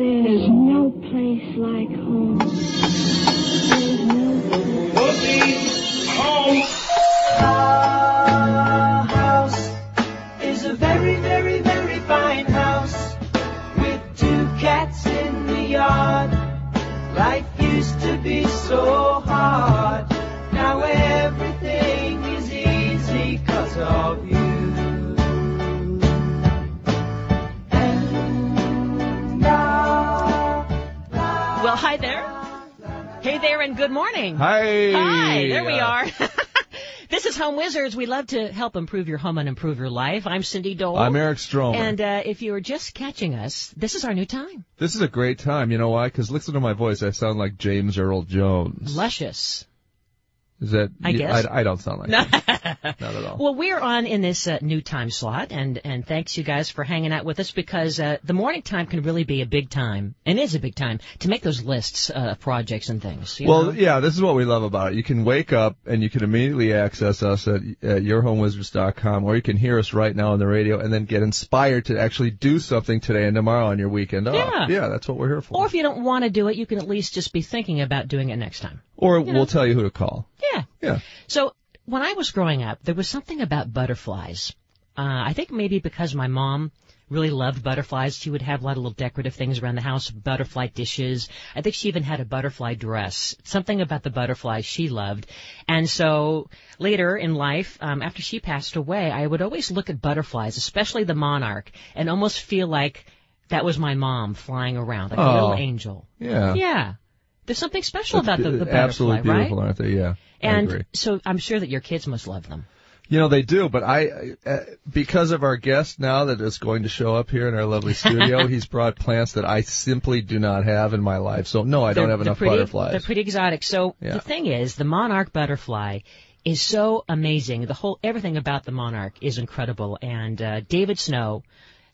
There's no place like home. There's no place. Our house is a very, very, very fine house with two cats in the yard. Life used to be so hard. Hey there, and good morning. Hi. Hi, there we are. this is Home Wizards. We love to help improve your home and improve your life. I'm Cindy Dole. I'm Eric Stromer. And uh, if you are just catching us, this is our new time. this is a great time. You know why? Because listen to my voice. I sound like James Earl Jones. Luscious. Is that? I guess. I, I don't sound like that. Not at all. Well, we're on in this uh, new time slot, and and thanks you guys for hanging out with us because uh, the morning time can really be a big time, and is a big time to make those lists uh, of projects and things. you Well, know? yeah, this is what we love about it. You can wake up and you can immediately access us at, at yourhomewizards.com, or you can hear us right now on the radio and then get inspired to actually do something today and tomorrow on your weekend off. Yeah. Yeah, that's what we're here for. Or if you don't want to do it, you can at least just be thinking about doing it next time. Or we'll tell you who to call. Yeah. Yeah. So when I was growing up, there was something about butterflies. Uh, I think maybe because my mom really loved butterflies, she would have a lot of little decorative things around the house, butterfly dishes. I think she even had a butterfly dress. Something about the butterflies she loved. And so later in life, um, after she passed away, I would always look at butterflies, especially the monarch, and almost feel like that was my mom flying around, like a Oh. little angel. Yeah. Yeah. There's something special about the, the butterfly, Absolutely right? beautiful, aren't they? Yeah. I agree. And so I'm sure that your kids must love them. You know they do, but I, uh, because of our guest now that is going to show up here in our lovely studio, he's brought plants that I simply do not have in my life. So no, I don't They're- have they're enough pretty, butterflies. They're pretty exotic. So Yeah. the thing is, the monarch butterfly is so amazing. The whole everything about the monarch is incredible, and uh, David Snow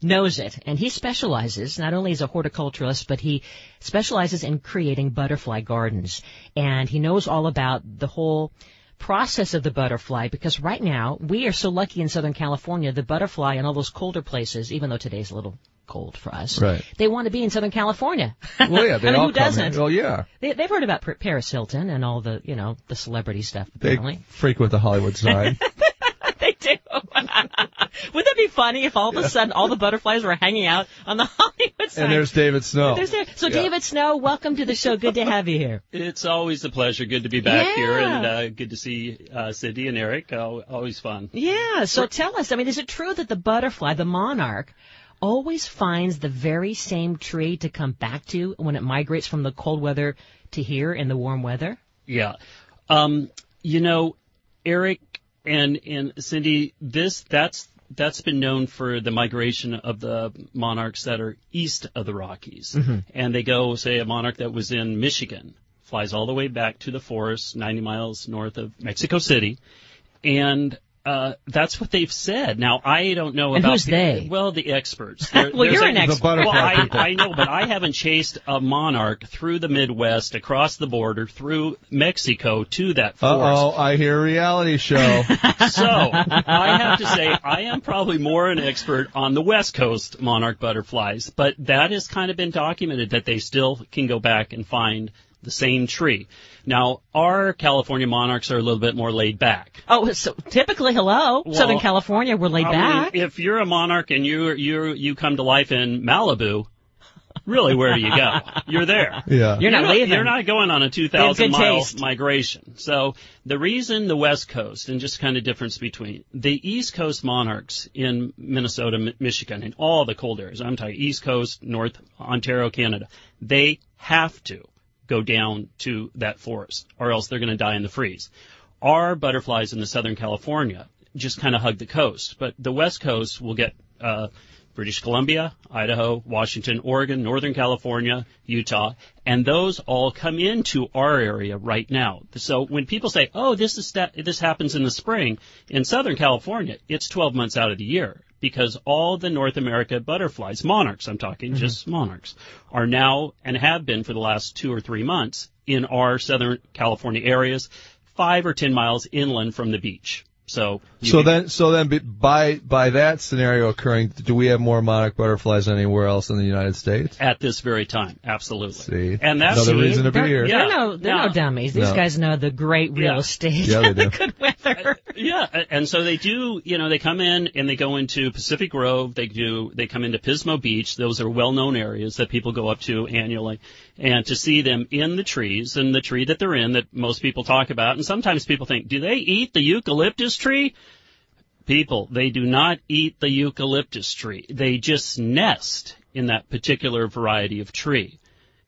knows it, and he specializes not only as a horticulturalist, but he specializes in creating butterfly gardens, and he knows all about the whole process of the butterfly because right now we are so lucky in Southern California the butterfly and all those colder places even though today's a little cold for us Right. they want to be in Southern California well, yeah, they I mean, all who come doesn't? Here. Well, yeah, they, they've heard about Paris Hilton and all the, you know, the celebrity stuff. they frequent the Hollywood side. they do. Would that be funny if all of a sudden all the butterflies were hanging out on the Hollywood side? and there's David Snow. There's there. So, Yeah. David Snow, welcome to the show. Good to have you here. It's always a pleasure. Good to be back here, and uh, good to see uh, Cindy and Eric. Al always fun. Yeah. So tell us. I mean, is it true that the butterfly, the monarch, always finds the very same tree to come back to when it migrates from the cold weather to here in the warm weather? Yeah, um, you know, Eric and and Cindy, this that's that's been known for the migration of the monarchs that are east of the Rockies, mm-hmm. and they go say a monarch that was in Michigan flies all the way back to the forest, 90 miles north of Mexico City, and uh, that's what they've said. Now I don't know And about who's the- they? Well, the experts. There- Well, you're a- an expert. The well, I. I know, but I haven't chased a monarch through the Midwest, across the border, through Mexico to that Uh forest. oh, I hear a reality show. So I have to say, I am probably more an expert on the West Coast monarch butterflies, but that has kind of been documented that they still can go back and find the same tree. Now, our California monarchs are a little bit more laid back. Oh, so typically, hello, Well, Southern California, we're laid I mean, back. if you're a monarch and you you you come to life in Malibu, really, where do you go? You're there. yeah. You're not leaving. You're not going on a 2,000 mile taste. migration. So the reason the West Coast, and just kind of difference between the East Coast monarchs in Minnesota, Mi- Michigan, and all the cold areas, I'm talking East Coast, North Ontario, Canada, they have to go down to that forest or else they're going to die in the freeze. Our butterflies in the Southern California just kind of hug the coast, but the West Coast will get, uh, British Columbia, Idaho, Washington, Oregon, Northern California, Utah, and those all come into our area right now. So when people say, "Oh, this is sta- this happens in the spring," in Southern California, it's 12 months out of the year because all the North America butterflies, monarchs, I'm talking mm-hmm. just monarchs, are now and have been for the last two or three months in our Southern California areas, five or ten miles inland from the beach. So So could- then, so then, by by that scenario occurring, do we have more monarch butterflies anywhere else in the United States? at this very time, absolutely. See, And that's another See, reason to be they're, here. They're Yeah. no, they're Now- no dummies. These No. guys know the great real Yeah. estate. Yeah, they do. the good weather. Uh, yeah, and so they do. You know, they come in and they go into Pacific Grove. They do. They come into Pismo Beach. Those are well-known areas that people go up to annually, and to see them in the trees and the tree that they're in that most people talk about. And sometimes people think, do they eat the eucalyptus tree? People, they do not eat the eucalyptus tree. They just nest in that particular variety of tree.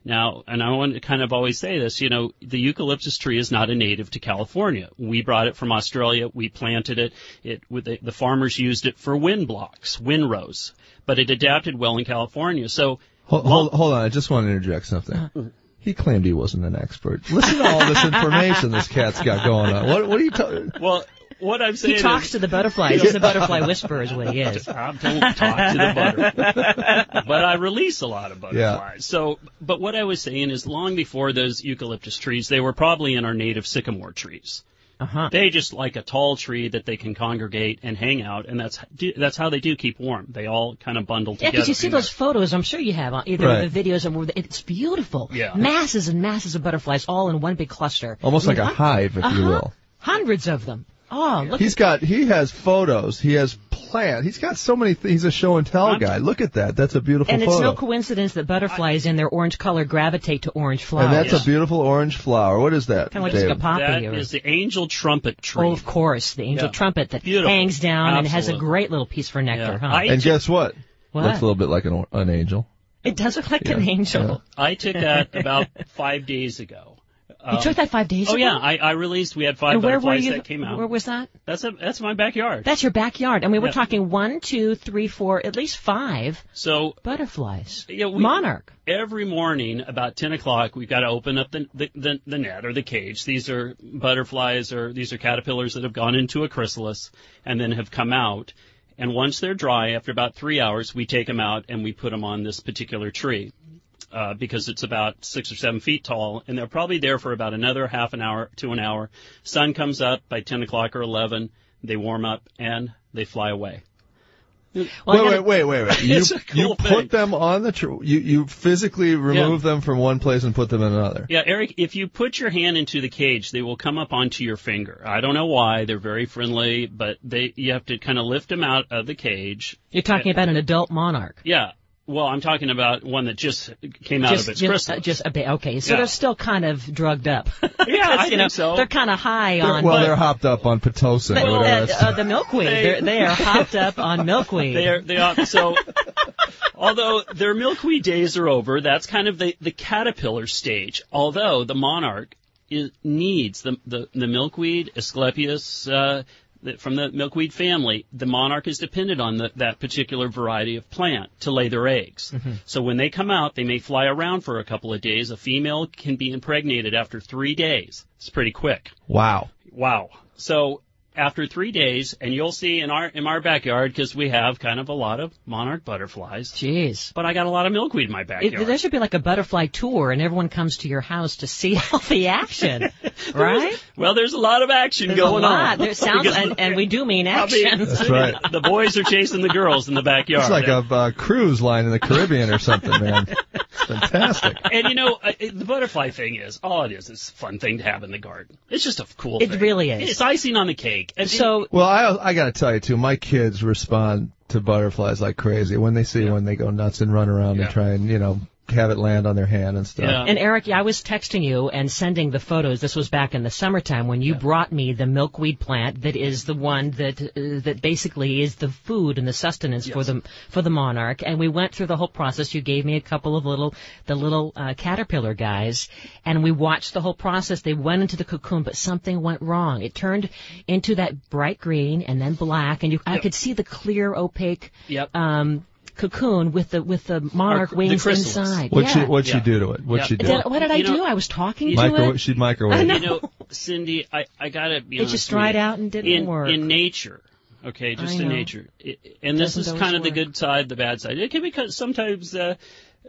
Now, and I want to kind of always say this, you know, the eucalyptus tree is not a native to California. We brought it from Australia. We planted it. It with the, the farmers used it for wind blocks, windrows, but it adapted well in California. So, Hold, hold, hold on, I just want to interject something. He claimed he wasn't an expert. Listen to all this information this cat's got going on. What, what are you talking? well, what I'm saying He talks is, to the butterflies. He's a butterfly whisperer, is what he is. I don't talk to the butter, but I release a lot of butterflies. So, but what I was saying is, long before those eucalyptus trees, they were probably in our native sycamore trees. Uh huh. They just like a tall tree that they can congregate and hang out, and that's do, that's how they do keep warm. They all kind of bundle Yeah, together. Yeah, because you see those photos, I'm sure you have, on either Right. the videos or it's beautiful. Yeah. Masses and masses of butterflies all in one big cluster. Almost I mean, like a hive, if you uh-huh. will. Hundreds of them. Oh, look He's got, he has photos, he has plant, he's got so many things. He's a show and tell I'm- guy. Look at that. That's a beautiful And it's no coincidence that butterflies in their orange color gravitate to orange flowers. and that's Yeah. a beautiful orange flower. What is that? kind of like David? a poppy. That or, is the angel trumpet tree. oh, of course, the angel Yeah. trumpet that Beautiful. hangs down and has a great little piece for nectar, Yeah. huh? I- and guess what? What? Looks a little bit like an, an angel. it does look like Yeah. an angel. I took that about five days ago. You Um, took that five days Oh ago? yeah, I, I released. We had five and where were butterflies you? that came out. Where was that? That's a, that's my backyard. That's your backyard. And we were Yeah. talking one, two, three, four, at least five so butterflies. Yeah, we- Monarch. every morning about 10 o'clock we've got to open up the, the, the, the net or the cage these are butterflies or these are caterpillars that have gone into a chrysalis and then have come out and once they're dry after about three hours we take them out and we put them on this particular tree uh, because it's about six or seven feet tall and they're probably there for about another half an hour to an hour sun comes up by 10 o'clock or 11 they warm up and they fly away Well, wait, gotta- wait, wait, wait, wait. You, cool you thing. put them on the tr- you you physically remove them from one place and put them in another. Yeah, Eric, if you put your hand into the cage, they will come up onto your finger. I don't know why. They're very friendly, but they you have to kind of lift them out of the cage. You're talking about an adult monarch. Yeah. Well, I'm talking about one that just came out just, of its just, chrysalis. uh, just a bit. Okay, so Yeah. they're still kind of drugged up. Yeah, I you know, think so. They're kind of high on. well, but- they're hopped up on pitocin but, or uh, uh, the milkweed. They- They're, hopped up on milkweed. They are, they are, so, although their milkweed days are over, that's kind of the, the caterpillar stage. Although the monarch is, needs the, the, the milkweed, Asclepias, uh, the- from the milkweed family, the monarch is dependent on the, that particular variety of plant to lay their eggs. Mm-hmm. So when they come out, they may fly around for a couple of days. A female can be impregnated after three days. It's pretty quick. wow. Wow. So after three days, and you'll see in our in our backyard because we have kind of a lot of monarch butterflies, Jeez. but I got a lot of milkweed in my It, backyard. there should be like a butterfly tour, and everyone comes to your house to see all the action, right? well, there's a lot of action There's going a lot. on. There sounds, and, the- and we do mean I mean, action. That's right. The boys are chasing the girls in the backyard. It's like a uh, cruise line in the Caribbean or something, man. Fantastic. and you know, uh, the butterfly thing is, all it is is a fun thing to have in the garden. It's just a cool It thing. really is. It's icing on the cake. And so Well, I I got to tell you too. My kids respond to butterflies like crazy when they see Yeah. when they go nuts and run around Yeah. and try and you know have it land on their hand and stuff. Yeah. And Eric, I was texting you and sending the photos. This was back in the summertime when you brought me the milkweed plant that is the one that uh, that basically is the food and the sustenance for the for the monarch. And we went through the whole process. You gave me a couple of little the little uh, caterpillar guys, and we watched the whole process. They went into the cocoon, but something went wrong. It turned into that bright green and then black, and you I could see the clear opaque Yep. um, cocoon with the with the monarch the wings chrysalis. inside. What yeah. she what Yeah. she do to it? What Yeah. she do? Did, what did I You know- do? I was talking to Micro it. she'd microwave. I it. know. you know, Cindy, I, I gotta be It honest just with dried you. out and didn't in, work. In nature, okay, just in nature. It, and this is kind of the good side, the bad side. It can be sometimes uh,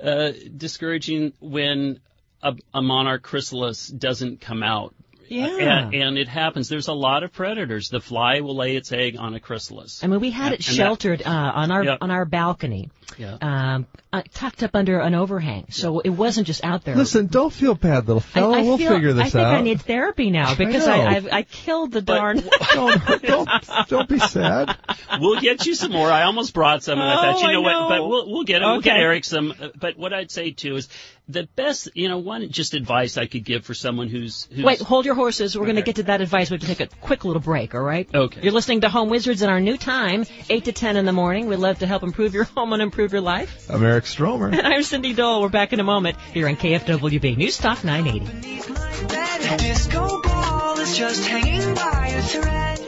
uh, discouraging when a, a monarch chrysalis doesn't come out Yeah. And, and it happens. There's a lot of predators. The fly will lay its egg on a chrysalis. I mean, we had it And that- sheltered uh, on our Yeah. on our balcony, Yeah. um, uh, tucked up under an overhang, so it wasn't just out there. Listen, don't feel bad, little I. I we'll feel, figure I this think out. I need therapy now because I know. I, I, killed the darn. don't, don't, don't be sad. we'll get you some more. I almost brought some, and I thought, Oh, you I know, know. what? But we'll we'll get it. We'll get Eric some. uh, But what I'd say too is the best. You know, one just advice I could give for someone who's, who's Wait, hold your horses. We're going to get to that advice. We have to take a quick little break, all right? Okay. You're listening to Home Wizards in our new time, 8 to 10 in the morning. We'd love to help improve your home and improve your life. I'm Eric Stromer. And I'm Cindy Dole. We're back in a moment here on KFWB News Talk 980. My bed, disco ball is just hanging by a thread.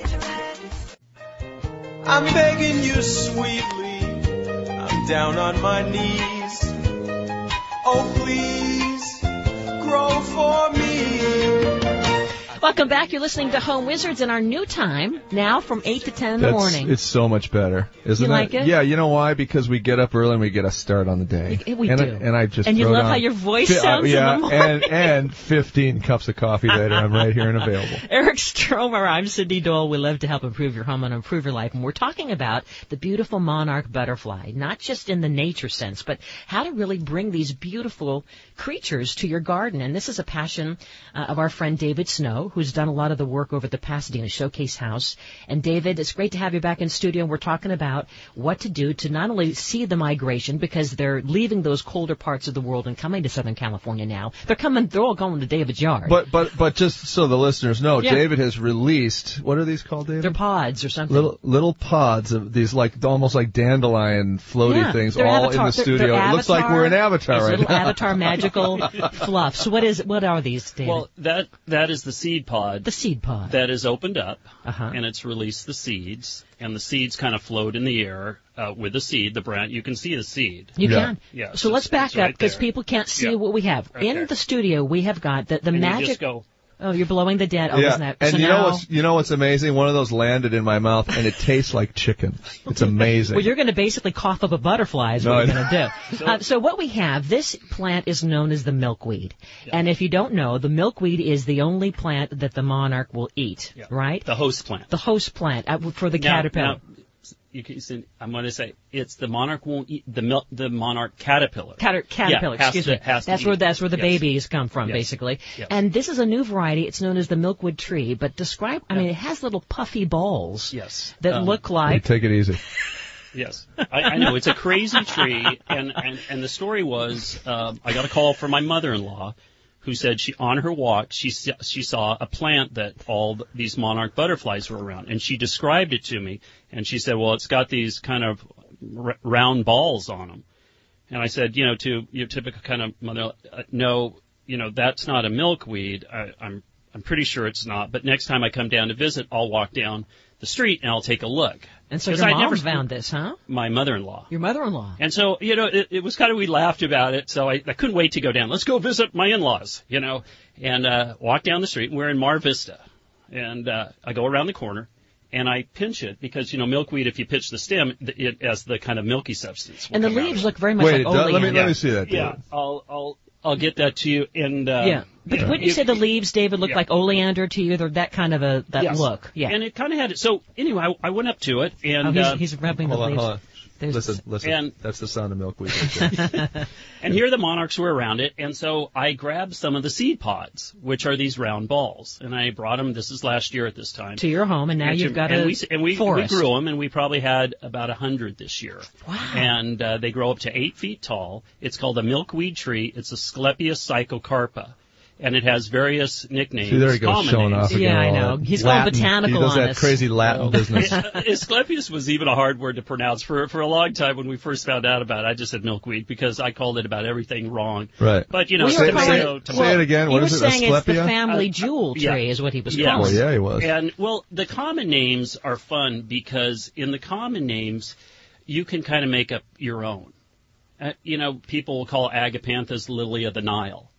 I'm begging you sweetly, I'm down on my knees. Oh please, grow for me. Welcome back. You're listening to Home Wizards in our new time, now from 8 to 10 in the morning. It's so much better, isn't You it? like it? Yeah, you know why? Because we get up early and we get a start on the day. We- we and do. I, and I just And you love how your voice fi- uh, sounds in the yeah, morning. and and 15 cups of coffee later, I'm right here and available. Eric Stromer, I'm Cindy Dole. We love to help improve your home and improve your life. And we're talking about the beautiful monarch butterfly, not just in the nature sense, but how to really bring these beautiful creatures to your garden. And this is a passion uh, of our friend David Snow, who's done a lot of the work over at the Pasadena Showcase House. And David, it's great to have you back in studio. And we're talking about what to do to not only see the migration, because they're leaving those colder parts of the world and coming to Southern California now. They're coming, they're all going to David's yard. But but but just so the listeners know, Yeah. David has released what are these called, David? they're pods or something. little little pods of these like almost like dandelion floaty Yeah, things all avatar- in the they're- studio. they're it looks like we're in Avatar right little now. Avatar magical fluff. So what is what are these, David? well, that that is the seed pod the seed pod. that is opened up, Uh-huh. and it's released the seeds, and the seeds kind of float in the air uh, with the seed. The brand you can see the seed. you Yeah. can. Yeah, So it's- let's back it's up because there. people can't see Yeah. what we have in Okay. the studio. We have got the the And you magic. just go. Oh, you're blowing the dead. Oh, yeah, isn't that? and so you now, know what's you know what's amazing? One of those landed in my mouth, and it tastes like chicken. It's amazing. Well, you're going to basically cough up a butterfly is No, what I you're going to do. uh, so what we have, this plant is known as the milkweed. And if you don't know, the milkweed is the only plant that the monarch will eat, Yeah. right? The host plant. The host plant uh, for the Now- caterpillar. now, you can, see- I'm going to say it's the monarch won't eat the milk, the monarch caterpillar. Cater- caterpillar, Yeah, excuse to- me. that's where eat. that's where the Yes. babies come from, Yes. basically. Yes. And this is a new variety. It's known as the milkwood tree. But describe, I mean, it has little puffy balls Yes. that Um, look Hey, like. take it easy. Yes, I, I know it's a crazy tree, and and and the story was um, I got a call from my mother-in-law, who said she on her walk she she saw a plant that all these monarch butterflies were around, and she described it to me, and she said, well, it's got these kind of r- round balls on them, and I said, you know, to your typical kind of mother, uh, no, you know, that's not a milkweed. I, I'm I'm pretty sure it's not, but next time I come down to visit, I'll walk down the street and I'll take a look. and so your I mom never found this, huh? my mother-in-law. Your mother-in-law. And so, you know, it, it was kind of, we laughed about it, so I, I couldn't wait to go down. Let's go visit my in-laws, you know, and, uh, walk down the street. We're in Mar Vista. And, uh, I go around the corner and I pinch it because, you know, milkweed, if you pitch the stem, th- it as the kind of milky substance. will And the come leaves of look very much Wait, like it does- let me oleander. let me see that. Yeah, I'll, I'll, I'll get that to you. And, uh, Yeah. But wouldn't you say the leaves, David, look Yeah. like oleander to you? They're that kind of a that Yes. look. Yeah. And it kind of had it. So anyway, I, I went up to it and, oh, he's, uh, he's rubbing Hold the on, leaves. Hold on. There's- Listen, listen. and- That's the sound of milkweed. right there. And here the monarchs were around it, and so I grabbed some of the seed pods, which are these round balls, and I brought them. This is last year at this time. to your home, and now And you've to- got and a we, and we, we grew them, and we probably had about a hundred this year. Wow. And uh, they grow up to eight feet tall. It's called a milkweed tree. It's a Sclepia psychocarpa, and it has various nicknames. See, there he goes common showing names. off again. Yeah, I all know. that He's going Latin. botanical He does on that us. crazy Latin business. Asclepias was even a hard word to pronounce for for a long time when we first found out about it. I just said milkweed because I called it about everything wrong. Right. But you know, Well, you Say- were tomato, calling- tomato. say it again. You What were is it? saying it's the Asclepia? family Uh, jewel yeah. tree, is what he was Yeah. calling. Oh, it. yeah, he was. And well, the common names are fun because in the common names, you can kind of make up your own. Uh, you know, people will call agapanthus lily of the Nile,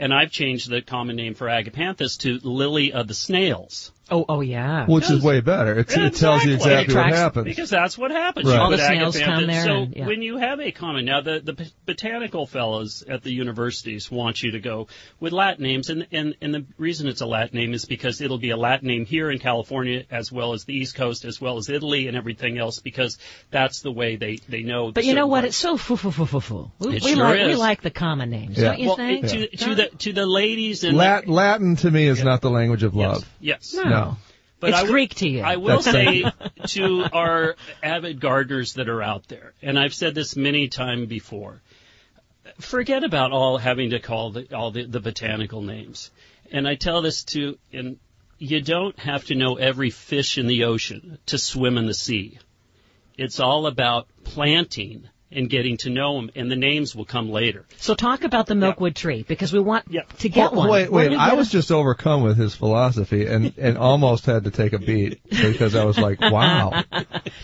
and I've changed the common name for agapanthus to lily of the snails. Oh, oh yeah. which is way better. It, it tells you Exactly. exactly what tracks- happens. Because that's what happens. Right. You All the put snails come there So and- yeah. when you have a common, now the, the botanical fellows at the universities want you to go with Latin names, and, and, and the reason it's a Latin name is because it'll be a Latin name here in California as well as the East Coast as well as Italy and everything else because that's the way they, they know. But you know what? parts. It's so foo foo foo foo foo. We, we sure like we like the common names, Yeah. don't you well, think? to, to the to the ladies and Lat- Latin to me is not the language of yes, love. yes. No. No. But it's I w- Greek to you. I will That's say to our avid gardeners that are out there, and I've said this many times before, forget about all having to call the, all the, the botanical names. And I tell this to, and you don't have to know every fish in the ocean to swim in the sea. It's all about planting and getting to know them, and the names will come later. so talk about the milkwood tree because we want Yeah. to get Oh, one. Wait, wait. I was a- just overcome with his philosophy and, and almost had to take a beat because I was like, wow.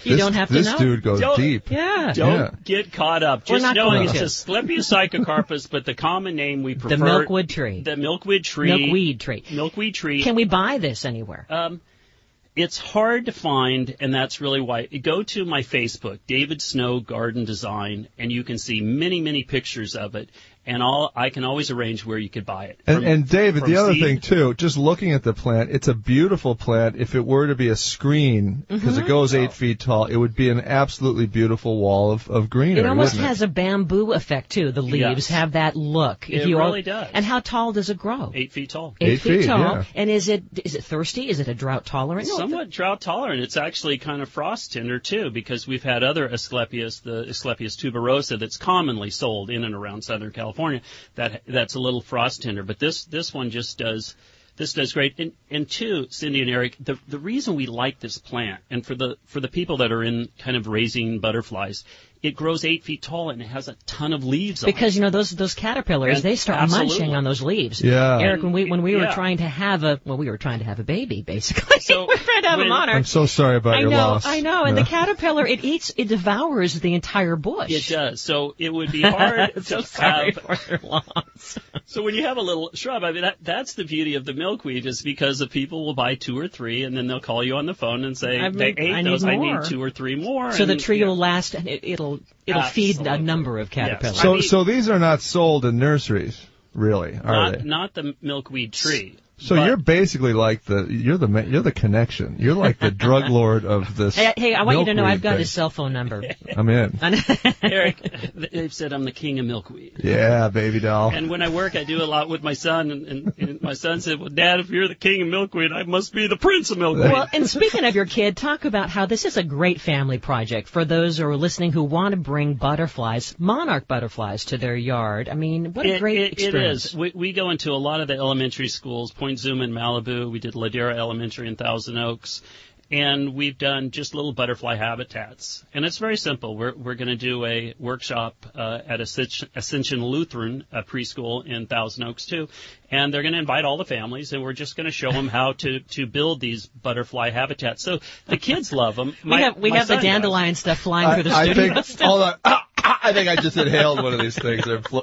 You this, don't have to This know. dude goes Don't- deep. Yeah. Don't Yeah. get caught up. We're Just not knowing going it's to. Asclepias psychocarpus, but the common name we prefer. The milkwood tree. The milkweed tree. Milkweed tree. Milkweed tree. Can we buy this anywhere? Um, it's hard to find, and that's really why. Go to my Facebook, David Snow Garden Design, and you can see many, many pictures of it. And all I can always arrange where you could buy it. And, From- and David, from the other seed- thing too, just looking at the plant, it's a beautiful plant. If it were to be a screen, because Mm-hmm. it goes eight feet tall, it would be an absolutely beautiful wall of, of greenery. It almost wouldn't has a bamboo effect too. The leaves Yes. have that look. It you really does. And how tall does it grow? eight feet tall. Eight Eight feet, feet, tall. yeah. And is it is it thirsty? Is it a drought tolerant? No, Somewhat drought tolerant. It's actually kind of frost tender too, because we've had other Asclepias, the Asclepias tuberosa, that's commonly sold in and around Southern California. That that's a little frost tender, but this this one just does. This does great. And, and two, Cindy and Eric, the the reason we like this plant, and for the for the people that are in kind of raising butterflies, it grows eight feet tall and it has a ton of leaves on it. Because you know those those caterpillars, And- they start absolutely. munching on those leaves. Yeah. Eric, when we when we were trying to have a well, we were trying to have a baby, basically. So, we were trying to have when- a monarch. I'm so sorry about I your know, loss. I know. And Yeah. the caterpillar, it eats, it devours the entire bush. It does. So it would be hard so to sorry have for their loss. So when you have a little shrub, I mean that, that's the beauty of the milkweed is because the people will buy two or three and then they'll call you on the phone and say I they need- ate I those. I need two or three more. so the tree yeah. will last, and it, it'll it'll feed a number of caterpillars. I So, mean- so these are not sold in nurseries, really, are not they? not the milkweed tree. So but- you're basically like the you're the you're the connection. You're like the drug lord of this. Hey, hey, I want you to know I've got thing. his cell phone number. I'm in. Eric. They've said I'm the king of milkweed. Yeah, baby doll. And when I work, I do a lot with my son, and, and, and my son said, "Well, Dad, if you're the king of milkweed, I must be the prince of milkweed." Well, and speaking of your kid, talk about how this is a great family project for those who are listening who want to bring butterflies, monarch butterflies, to their yard. I mean, what a It- great it- experience. It is. We, we go into a lot of the elementary schools, Point Zuma in Malibu. We did Ladera Elementary in Thousand Oaks. And we've done just little butterfly habitats. And it's very simple. We're, we're going to do a workshop uh, at Ascension, Ascension Lutheran uh, preschool in Thousand Oaks, too. And they're going to invite all the families, and we're just going to show them how to, to build these butterfly habitats. So the kids love them. we have we have the dandelion stuff flying I, through the I studio think still hold on. Ah, I think I just inhaled one of these things. They're flo-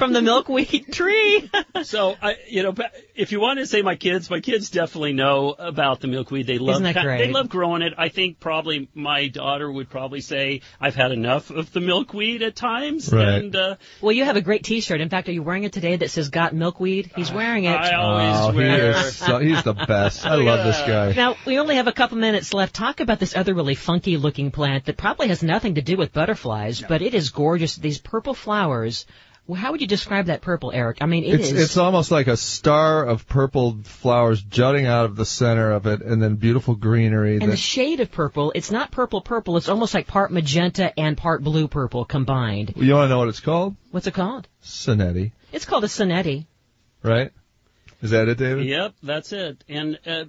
from the milkweed tree. So I, you know, if you want to say my kids, my kids definitely know about the milkweed. They love, Isn't that great? They love growing it. I think probably my daughter would probably say I've had enough of the milkweed at times. Right. And uh, well, you have a great T-shirt. In fact, are you wearing it today that says "Got Milkweed"? He's wearing it. I always oh, he wear. is so, he's the best. I love this guy. Now, we only have a couple minutes left. Talk about this other really funky looking plant that probably has nothing to do with butterflies, but it is gorgeous. These purple flowers. Well, how would you describe that purple, Eric? I mean, it It's is- it's almost like a star of purple flowers jutting out of the center of it, and then beautiful greenery. and that, the shade of purple, it's not purple purple. It's almost like part magenta and part blue purple combined. you want to know what it's called? What's it called? Senetti, It's called a Senetti. right? Is that it, David? Yep, that's it. And uh,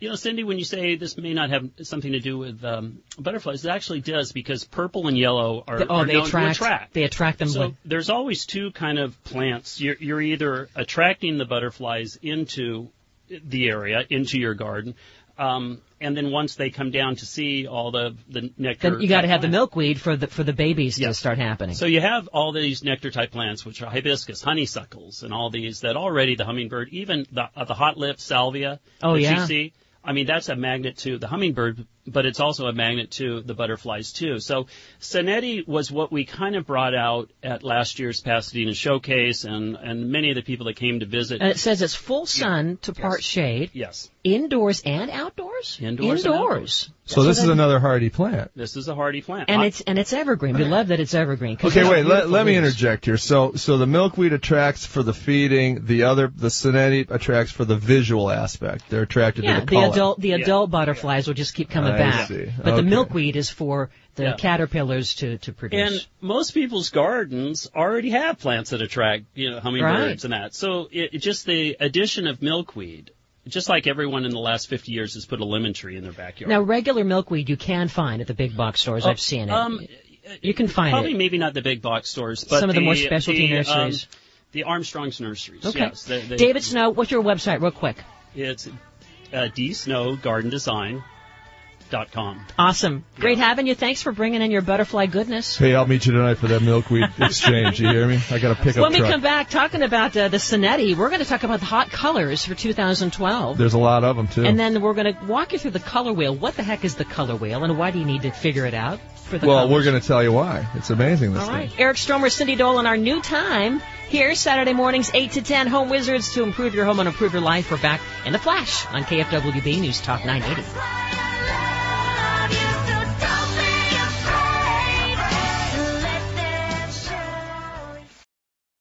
you know, Cindy, when you say this may not have something to do with um, butterflies, it actually does because purple and yellow are, oh, are they known attract, to attract. They attract them. So with, there's always two kind of plants. You're, you're either attracting the butterflies into the area, into your garden, um, and then once they come down to see all the the nectar, then you got to have the milkweed for the for the babies to start happening. So you have all these nectar type plants, which are hibiscus, honeysuckles, and all these that already the hummingbird, even the uh, the hot lip salvia Oh, that yeah. you see, I mean, that's a magnet to the hummingbird, but it's also a magnet to the butterflies too. So Senetti was what we kind of brought out at last year's Pasadena showcase and, and many of the people that came to visit. And it says it's full sun to part shade, yes. indoors and outdoors. Indoors and Indoors. So this is that- another hardy plant. This is a hardy plant. And I- it's and it's evergreen. We love that it's evergreen. Okay, wait. Let, let me interject here. So, so the milkweed attracts for the feeding. The other, the Senetti attracts for the visual aspect. They're attracted Yeah, to the the color. adult the Yeah. adult butterflies will just keep coming I back. see. But the milkweed is for the Yeah. caterpillars to to produce. And most people's gardens already have plants that attract, you know, hummingbirds Right. and that. So it, it just the addition of milkweed, just like everyone in the last 50 years has put a lemon tree in their backyard. now, regular milkweed you can find at the big box stores. I've seen it. Um, you can find probably it. maybe not the big box stores, but Some of the more specialty the, nurseries. Um, the Armstrong's nurseries. Okay. Yes, they, they, David Snow, what's your website, real quick? It's uh, dsnowgardendesign.com. Awesome. Great having you. Thanks for bringing in your butterfly goodness. Hey, I'll meet you tonight for that milkweed exchange. You hear me? I got a pickup When we truck. come back talking about uh, the Senetti, we're going to talk about the hot colors for 2012. There's a lot of them too. And then we're going to walk you through the color wheel. What the heck is the color wheel, and why do you need to figure it out for the well, colors? we're going to tell you why. It's amazing this All thing. right. Eric Stromer, Cindy Dolan, our new time here Saturday mornings, 8 to 10. Home Wizards to improve your home and improve your life. We're back in the flash on KFWB News Talk 980.